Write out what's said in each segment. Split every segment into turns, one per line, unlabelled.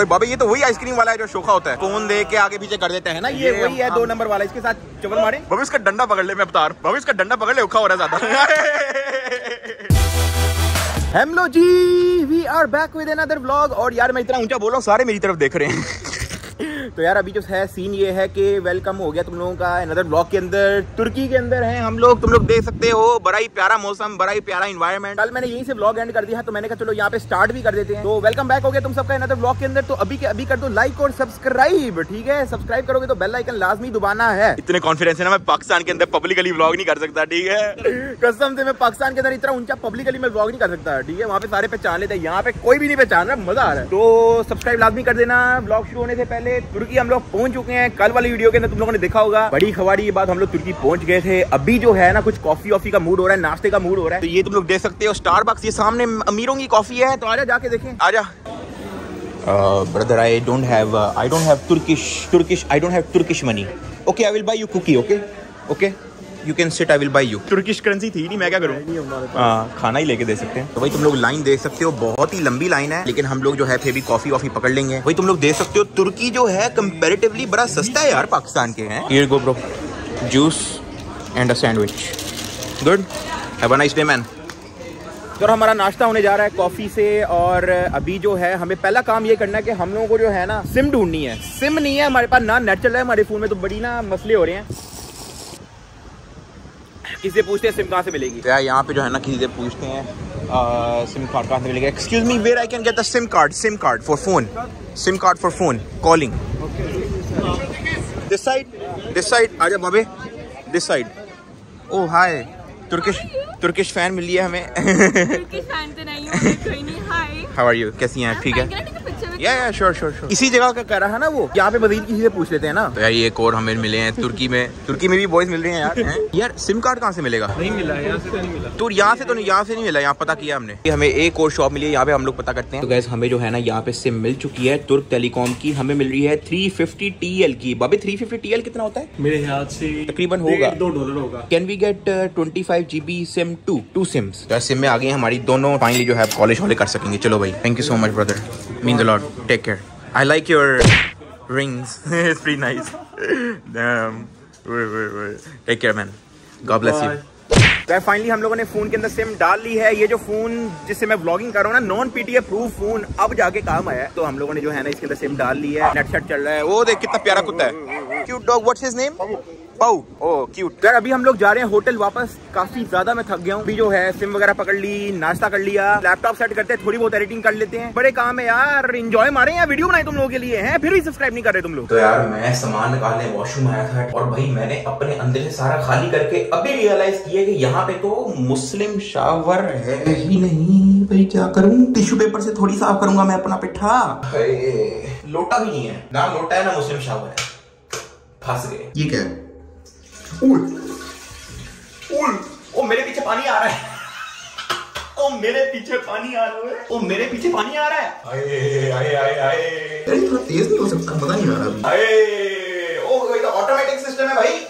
ओए बाबा ये तो वही आइसक्रीम वाला है जो शोखा होता है। फ़ोन दे के आगे पीछे कर देते हैं ना? ये वही है दो नंबर वाला इसके साथ चबल मारे। बाबा इसका डंडा पकड़ ले मैं बता रहा बाबा इसका डंडा पकड़ ले उखा हो रहा ज़्यादा। Hello ji we are back with another vlog और यार मैं इतना ऊँचा बोल रहा हूँ सारे मेरी तरफ़ देख रहे हैं। तो यार अभी जो है सीन ये है कि वेलकम हो गया तुम लोगों का अनदर ब्लॉक के अंदर। तुर्की के अंदर है हम लोग तुम लोग देख सकते हो बड़ा ही प्यारा मौसम बड़ा ही प्यारा इन्वायरमेंट कल मैंने यहीं से ब्लॉग एंड कर दिया तो मैंने कहा चलो यहाँ पे स्टार्ट भी कर देते हैं। तो वेलकम बैक हो गया तुम सबका अनदर ब्लॉग के अंदर। तो अभी के अभी कर दो लाइक और सब्सक्राइब ठीक है? सब्सक्राइब करोगे तो बेल आइकन लाजमी दुबाना है। इतने कॉन्फिडेंस है ना मैं पाकिस्तान के अंदर पब्लिकली ब्लॉग नहीं कर सकता ठीक है? कसम से मैं पाकिस्तान के अंदर इतना ऊँचा पब्लिकली में ब्लॉग नहीं कर सकता ठीक है? वहाँ पे सारे पहचान लेते हैं यहाँ पे कोई भी नहीं पहचान रहा मज़ा आ रहा है। तो सब्सक्राइब लाजमी कर देना ब्लॉग शुरू होने से पहले तुर्की हम लोग पहुँच चुके हैं। कल वाली वीडियो के अंदर तुम लोगों ने देखा होगा। बड़ी खबारी ये बात हम लोग तुर्की पहुँच गए थे। अभी जो है ना कुछ कॉफ़ी ऑफी का मूड हो रहा है नाश्ते का मूड हो रहा है। तो ये तुम लोग देख सकते हो स्टार ये सामने अमीरों की कॉफ़ी है। तो आजा जाके देखें। आजा। Brother I don't have I don't have Turkish Turkish I don't have Turkish money okay I will buy you cookie okay okay you can sit I will buy you Turkish currency थी नहीं मैं क्या करूँ? हाँ खाना ही लेके दे सकते हैं। तो भाई तुम लोग लाइन देख सकते हो बहुत ही लंबी लाइन है लेकिन हम लोग जो है फिर भी कॉफ़ी वॉफी पकड़ लेंगे। भाई तुम लोग देख सकते हो तुर्की जो है कंपेरेटिवली बड़ा सस्ता है यार पाकिस्तान के हैं। Go bro juice and a sandwich good have a nice day man तो हमारा नाश्ता होने जा रहा है कॉफ़ी से और अभी जो है हमें पहला काम ये करना है कि हम लोगों को जो है ना सिम ढूंढनी है। सिम नहीं है हमारे पास ना नेट चल रहा है हमारे फ़ोन में तो बड़ी ना मसले हो रहे हैं। किसी से पूछते हैं सिम कहाँ से मिलेगी? यार यहाँ पे जो है ना किसी से पूछते हैं सिम कार्ड कहाँ से मिलेगा? Excuse me where I can get the sim card sim card for phone sim card for phone calling this side this side आजा बाबे। This side oh hi Turkish Turkish fan मिली है हमें। Turkish fan तो नहीं हूँ कोई नहीं hi how are you कैसी हैं ठीक है? या या श्योर श्योर श्योर इसी जगह का कह रहा है ना वो? यहाँ पे मजीद किसी से पूछ लेते हैं ना। तो यार ये एक और हमें मिले हैं तुर्की में तुर्की में भी बॉयज़ मिल रहे हैं यार हैं? यार सिम कार्ड कहाँ से मिलेगा? नहीं मिला यहाँ से तो नहीं मिला। तो यहाँ से तो नहीं यहाँ से नहीं मिला यहाँ पता किया हमने। हमें एक और शॉप मिली है यहाँ पे हम लोग पता करते हैं। तो गैस हमें जो है ना यहाँ पे सिम मिल चुकी है तुर्क टेलीकॉम की। हमें मिल रही है थ्री फिफ्टी टी एल की। बाबे थ्री फिफ्टी टी एल कितना होता है? मेरे ख्याल से तकरीबन होगा। दो डॉलर होगा। Can we get twenty five GB sim two two sims sim में आ गई हमारी दोनों। फाइनली जो है कॉलेज वाले कर सकेंगे। चलो भाई thank you so much brother mean the lot take care I like your rings. it's pretty nice. Damn. Wait, wait, wait. Take care, man. God bless Bye. you. तो फाइनली हम लोगों ने फ़ोन के अंदर सिम डाल ली है ये जो फ़ोन जिससे मैं ब्लॉगिंग कर रहा हूँ ना नॉन पीटीए प्रूफ फ़ोन अब जाके काम आया तो हम लोगों ने जो है ना इसके अंदर सिम डाल ली है नेट सेट चल रहा है वो देख कितना प्यारा कुत्ता है cute dog what's his name पाऊ ओ क्यूट यार अभी हम लोग जा रहे हैं होटल वापस। काफ़ी ज़्यादा मैं थक गया हूँ। अभी जो है सिम वगैरह पकड़ ली नाश्ता कर लिया लैपटॉप सेट करते हैं थोड़ी बहुत एडिटिंग कर लेते हैं। बड़े काम है यार इंजॉय मारे हैं वीडियो बनाए तुम लोगों के लिए हैं? फिर भी सब्सक्राइब नहीं कर रहे तुम लोग। तो यार मैं सामान निकालने वॉशरूम आया था और भाई मैंने अपने अंदर से सारा खाली करके अभी रियलाइज़ किया कि यहाँ पे तो मुस्लिम शावर है ही नहीं। भाई क्या करूँ? टिश्यू पेपर से थोड़ी साफ़ करूँगा मैं अपना पिठा। लोटा भी नहीं है। ना लोटा है ना मुस्लिम शावर है। फंस गए। ये क्या है? ओ मेरे पीछे पानी आ रहा है। ओ मेरे पीछे पानी आ रहा है। ओ मेरे पीछे पानी आ रहा है। आए आए आए आए। तेज नहीं हो सकता मज़ा नहीं आ रहा। आए। ओ ये तो ऑटोमेटिक सिस्टम है भाई।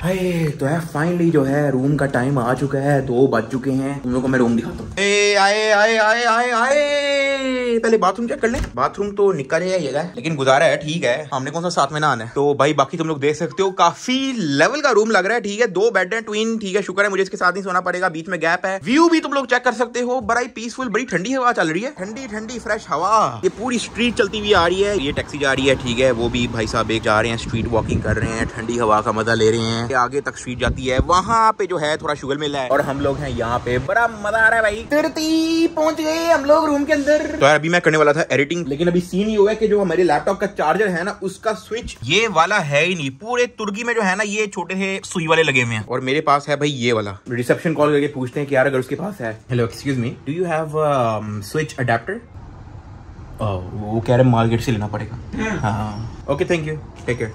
तो है फाइनली जो है रूम का टाइम आ चुका है, दो बज चुके हैं। तुम लोग को मैं रूम दिखाता हूँ। आए आए आए आए आए। पहले बाथरूम चेक कर ले। बाथरूम तो निकल है लेकिन गुजारा है, ठीक है। हमने कौन सा साथ में ना आना है? तो भाई, बाकी तुम लोग देख सकते हो, काफ़ी लेवल का रूम लग रहा है, ठीक है। दो बेड है ट्वीन ठीक है, शुक्र है, मुझे इसके साथ नहीं सोना पड़ेगा, बीच में गैप है। व्यू भी तुम लोग चेक कर सकते हो, बड़ा ही पीसफुल बड़ी ठंडी हवा चल रही है। ठंडी ठंडी फ्रेश हवा। ये पूरी स्ट्रीट चलती हुई आ रही है, ये टैक्सी जा रही है, ठीक है। वो भी भाई साहब एक जा रहे हैं स्ट्रीट वॉकिंग कर रहे हैं, ठंडी हवा का मज़ा ले रहे हैं। आगे तक स्ट्रीट जाती है। वहाँ पे जो है थोड़ा शुगर मिल रहा है। और हम लोग हैं यहाँ पे। बड़ा मज़ा आ रहा है भाई। तिरती पहुँच गए हम लोग रूम के अंदर। तो यार अभी मैं करने वाला था एडिटिंग लेकिन अभी सीन ही हुआ कि जो हमारे लैपटॉप का चार्जर है ना उसका स्विच ये वाला है ही नहीं। पूरे तुर्की में जो है ना ये छोटे से सुई वाले लगे हुए हैं। और मेरे पास है भाई ये वाला। रिसेप्शन कॉल करके पूछते हैं कि यार अगर उसके पास है। Hello excuse me do you have switch adapter वो कह रहे मार्केट से लेना पड़ेगा। हाँ। Okay thank you take care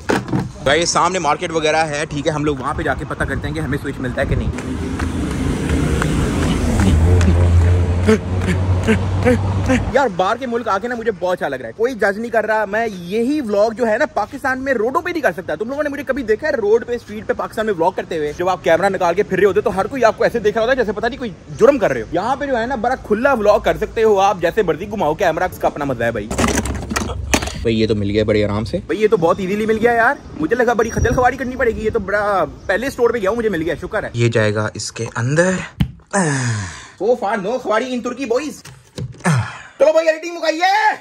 भाई सामने मार्केट वगैरह है, ठीक है? हम लोग वहाँ पे जाके पता करते हैं कि हमें स्विच मिलता है कि नहीं। यार बाहर के मुल्क आके ना मुझे बहुत अच्छा लग रहा है। कोई जज नहीं कर रहा। मैं यही व्लॉग जो है ना पाकिस्तान में रोडों पे नहीं कर सकता। तुम लोगों ने मुझे कभी देखा है रोड पे स्ट्रीट पे पाकिस्तान में व्लॉग करते हुए? जब आप कैमरा निकाल के फिर रहे होते तो हर कोई आपको ऐसे देख रहा होता है जैसे पता नहीं कोई जुर्म कर रहे हो। यहाँ पे जो है ना बड़ा खुला व्लॉग कर सकते हो आप जैसे मर्ज़ी घुमाओ कैमरा का अपना मज़ा है भाई। भाई ये तो मिल गया बड़े आराम से। भाई ये तो बहुत इजीली मिल गया यार। मुझे लगा बड़ी खजल खवारी करनी पड़ेगी। ये तो बड़ा पहले स्टोर पे गया हूँ मुझे मिल गया शुक्र है। ये जाएगा इसके अंदर। सो फार नो खवारी इन तुर्की बॉयज़ चलो भाई एडिटिंग मुकाइए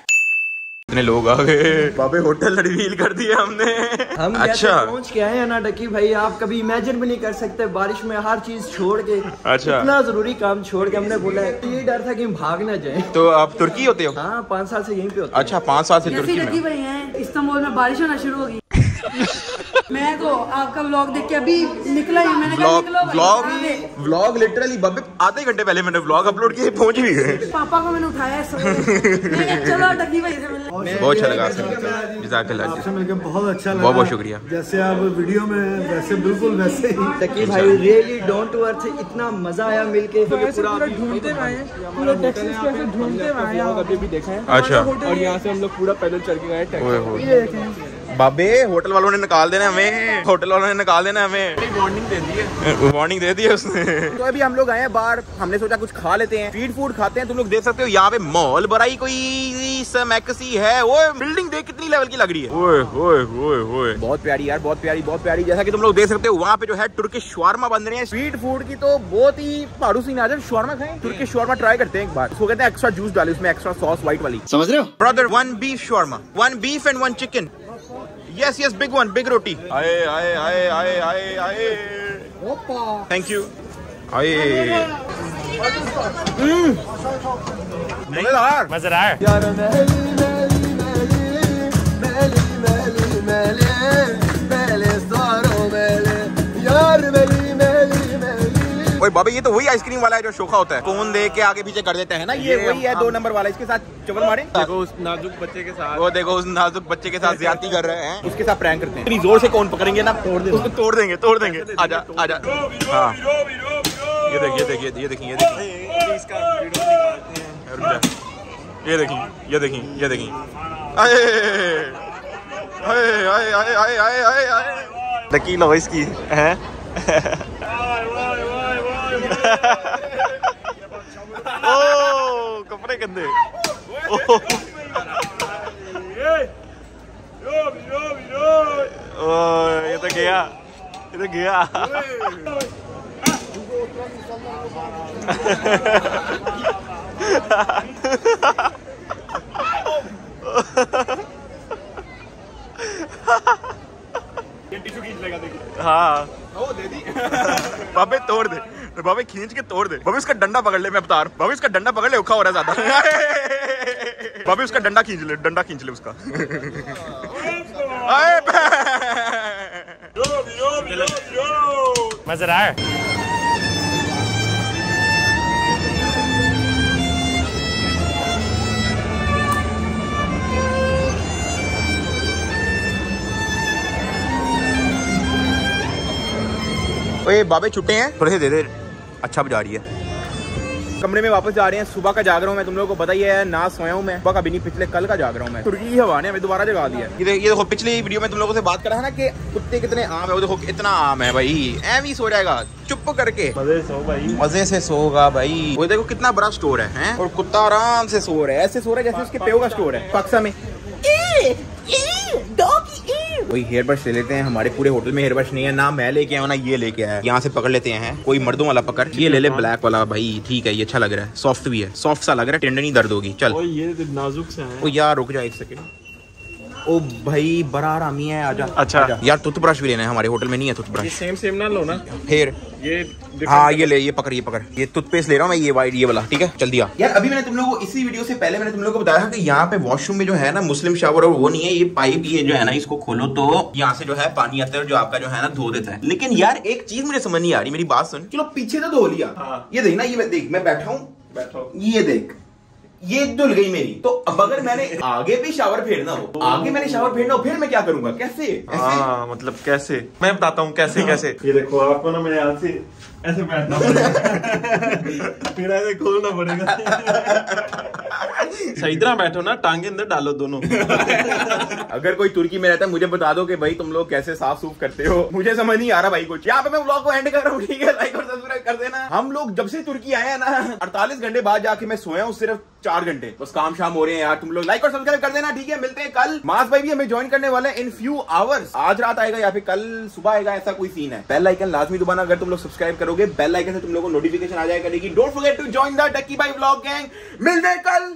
इतने लोग आ गए। बाबे होटल रिवील कर दिया हमने।
हम अच्छा। पहुँच के आए हैं ना डकी भाई? आप कभी इमेजिन भी नहीं कर सकते बारिश में हर चीज़ छोड़ के। अच्छा। इतना ज़रूरी काम छोड़ के हमने बोला है। ये डर था कि हम भाग ना जाए।
तो आप तुर्की होते हो?
हाँ पाँच साल से यहीं पे होते
अच्छा पाँच साल से तुर्की
में। भाई हैं? इस्तांबुल में बारिश होना शुरू होगी। मैं तो आपका व्लॉग देख के अभी निकला ही मैंने व्लॉग
व्लॉग व्लॉग लिटरली बब्बे आधे घंटे पहले मैंने व्लॉग अपलोड किए पहुँच भी गए।
पापा को मैंने उठाया चलो भाई से
बहुत अच्छा लगा आपसे
मिलकर। बहुत अच्छा लगा।
बहुत बहुत शुक्रिया।
जैसे आप वीडियो में वैसे बिल्कुल वैसे ही।
भाई रियली डोंट टू अर्थ इतना मज़ा आया मिलके।
पूरा ढूंढते आए पूरा टैक्सी ढूंढते आए अभी भी देखा है।
अच्छा।
और यहाँ से हम लोग पूरा पैदल चल के गए टैक्सी ये देखें।
बाबे होटल वालों ने निकाल देना हमें। होटल वालों ने निकाल देना हमें।
वार्निंग दे दी है।
वार्निंग दे दी है उसने। तो अभी हम लोग आए हैं बाहर हमने सोचा कुछ खा लेते हैं। स्ट्रीट फ़ूड खाते हैं तुम लोग देख सकते हो यहाँ पे मॉल बराई कोई मैकसी है वो बिल्डिंग देख कितनी लेवल की लग रही है। ओए ओए ओए ओए। बहुत प्यारी यार बहुत प्यारी बहुत प्यारी। जैसा कि तुम लोग देख सकते हो वहाँ पे जो है तुर्किश शवारमा बन रहे हैं। स्ट्रीट फ़ूड की तो बहुत ही पहाड़ू सीन आ जाए शवारमा खाए। तुर्किश शवारमा ट्राई करते हैं एक बार। उसको कहते हैं एक्स्ट्रा जूस डाले उसमें एक्स्ट्रा सॉस व्हाइट वाली। समझ रहे हो? Brother one beef shawarma one beef and one chicken Yes, yes, big one, big roti. Aye, aye, aye, aye, aye, aye. Thank you. Aye. Mmm. मजेदार
मजेदार
बाबा ये तो वही आइसक्रीम वाला है जो शोखा होता है। फ़ोन दे के आगे पीछे कर देते हैं ना ये, ये वही है दो नंबर वाला इसके साथ चवल मारे।
देखो उस नाजुक बच्चे के साथ।
वो देखो उस नाजुक बच्चे के साथ ज़्यादा कर रहे हैं। उसके साथ प्रैंक करते हैं। ज़ोर से कौन पकड़ेंगे ना तोड़ देंगे तोड़ देंगे तोड़ देंगे। आजा आजा। हाँ। ये देखिए देखिए ये देखिए ये देखिए ये देखिए ये देखिए ये देखिए आए आए आए आए आए आए आए लकी लो इसकी है? ओ कपड़े गंदे ओ ये तो गया ये तो गया हाँ वो दे दी बाबे तोड़ दे तो बाबे खींच के तोड़ दे। बाबे उसका डंडा पकड़ ले मैं बता रहा हूँ बाबे उसका डंडा पकड़ ले उखा हो रहा है ज़्यादा। बाबे उसका डंडा खींच ले डंडा खींच ले उसका।
मज़ेदार
ओए बाबे छुट्टे हैं? थोड़े से दे दे। अच्छा बजा रही है। कमरे में वापस जा रहे हैं सुबह का जाग रहा हूँ मैं तुम लोगों को पता ही है ना सोया हूँ मैं सुबह कभी नहीं पिछले कल का जाग रहा हूँ मैं। तुर्की की हवा ने हमें दोबारा जगा दिया ये देखो ये देखो पिछली वीडियो में तुम लोगों से बात करा है ना कि कुत्ते कितने आम है वो देखो इतना आम है भाई। एम ही सो जाएगा चुप करके।
मज़े से सो भाई।
मज़े से सोगा भाई। वो देखो कितना बड़ा स्टोर है, है? और कुत्ता आराम से सो रहा है ऐसे सो रहा है जैसे उसके पेो का स्टोर है। पक्सा में। कोई हेयर ब्रश ले लेते हैं हमारे पूरे होटल में हेयर ब्रश नहीं है ना मैं लेके आया ना ये लेके आया। यहाँ से पकड़ लेते हैं कोई मर्दों वाला पकड़। ये ले ले ब्लैक वाला भाई ठीक है ये अच्छा लग रहा है सॉफ्ट भी है। सॉफ्ट सा लग रहा है टेंडनी दर्द होगी चल।
ये नाजुक सा है।
ओ यार रुक जाए एक सेकंड ओ भाई बड़ा आरामी है आजा।
अच्छा।
आजा। यार टूथब्रश भी लेना है हमारे होटल में नहीं है टूथब्रश
सेम सेम ना लो ना।
फिर?
ये
हाँ ये ले ये पकड़ ये पकड़। ये टूथपेस्ट ले रहा हूँ मैं ये वाइट ये वाला ठीक है? चल दिया। यार अभी मैंने तुम लोगों को इसी वीडियो से पहले मैंने तुम लोगों को बताया कि यहाँ पे वॉशरूम में जो है ना मुस्लिम शावर और वो नहीं है ये पाइप ये जो है ना इसको खोलो तो यहाँ से जो है पानी आता है जो आपका जो है ना धो देता है। लेकिन यार एक चीज़ मुझे समझ नहीं आ रही मेरी बात सुन। चलो पीछे तो धो लिया।
हाँ।
ये देख ना ये देख मैं बैठा हूँ।
बैठो।
ये देख। ये धुल गई मेरी। तो अब अगर मैंने आगे भी शावर फेरना हो आगे मैंने शावर फेरना हो फिर मैं क्या करूँगा? कैसे?
हाँ मतलब कैसे? मैं बताता हूँ कैसे कैसे। ये देखो आपको ना मैं यहाँ से ऐसे बैठना पड़ेगा। फिर ऐसे खोलना पड़ेगा। सही तरह बैठो ना टांगे अंदर डालो दोनों।
अगर कोई तुर्की में रहता है मुझे बता दो कि भाई तुम लोग कैसे साफ़ सूफ करते हो। मुझे समझ नहीं आ रहा भाई कुछ। यहाँ पे मैं ब्लॉग को एंड कर रहा हूँ ठीक है लाइक और सब्सक्राइब कर देना। हम लोग जब से तुर्की आए हैं ना 48 घंटे बाद जाके मैं सोया हूँ सिर्फ़ चार घंटे। बस काम शाम हो रहे हैं यार, तुम लोग लाइक और सब्सक्राइब कर देना, ठीक है? मिलते हैं कल। मास भाई भी हमें ज्वाइन करने वाले इन फ्यू आवर्स आज रात आएगा या फिर कल सुबह आएगा, ऐसा कोई सीन है। बेल आइकन लाजमी दुबाना, अगर तुम लोग सब्सक्राइब करोगे बेल आइकन से तुम लोग को नोटिफिकेशन आ जाएगा। Dot don't forget to join the टक्की by vlog gang मिलते कल।